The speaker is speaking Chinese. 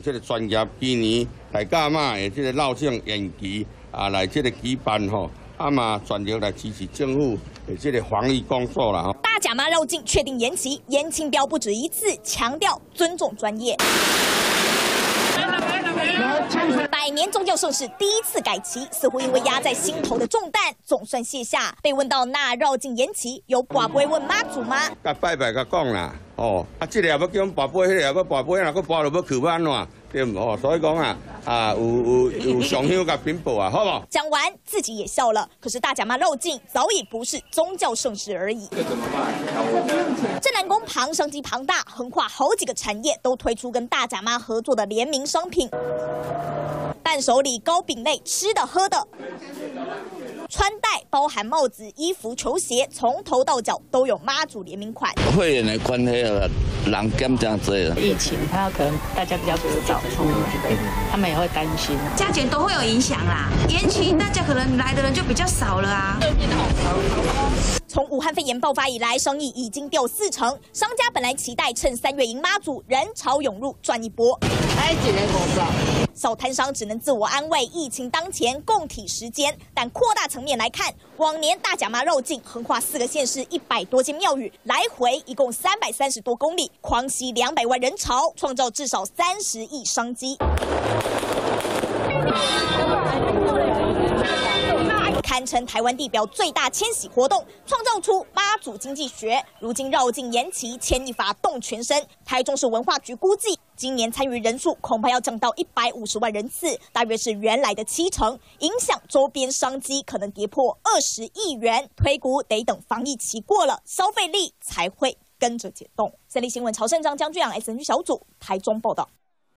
这个专业今年大家嘛的这个绕境延期啊，来这个举办吼，啊嘛全力来支持政府的这个防疫工作了哈。大甲妈绕境确定延期，严清标不止一次强调尊重专业。百年宗教盛事第一次改期，似乎因为压在心头的重担总算卸下。被问到那绕境延期，有寡不会问妈祖吗？甲拜拜甲讲啦，哦，啊，这个也要叫我们跋杯，那个也要跋杯，那个跋了要去安怎？对唔哦，所以讲啊，啊有有有上香甲禀报啊，好不？讲完自己也笑了。可是大甲妈绕境早已不是宗教盛事而已。这怎么办？镇南宫旁商机庞大，横跨好几个产业，都推出跟大甲妈合作的联名商品。伴手礼、糕饼类、吃的、喝的。穿戴包含帽子、衣服、球鞋，从头到脚都有妈祖联名款。会员的关系啊，人减这样子了。疫情，他可能大家比较不早出，他们也会担心，价钱都会有影响啦。延期，大家可能来的人就比较少了啊。从武汉肺炎爆发以来，生意已经掉四成，商家本来期待趁三月迎妈祖，人潮涌入赚一波。哎，几年工作？小摊商只能自我安慰，疫情当前，共体时间。但扩大层面来看，往年大甲妈绕境横跨四个县市，一百多间庙宇，来回一共三百三十多公里，狂吸两百万人潮，创造至少三十亿商机。成台湾地表最大迁徙活动，创造出妈祖经济学。如今绕境延期，牵一发动全身。台中市文化局估计，今年参与人数恐怕要降到一百五十万人次，大约是原来的七成，影响周边商机可能跌破二十亿元。推估得等防疫期过了，消费力才会跟着解冻。三立新闻曹胜章、江俊阳 S N G 小组台中报道。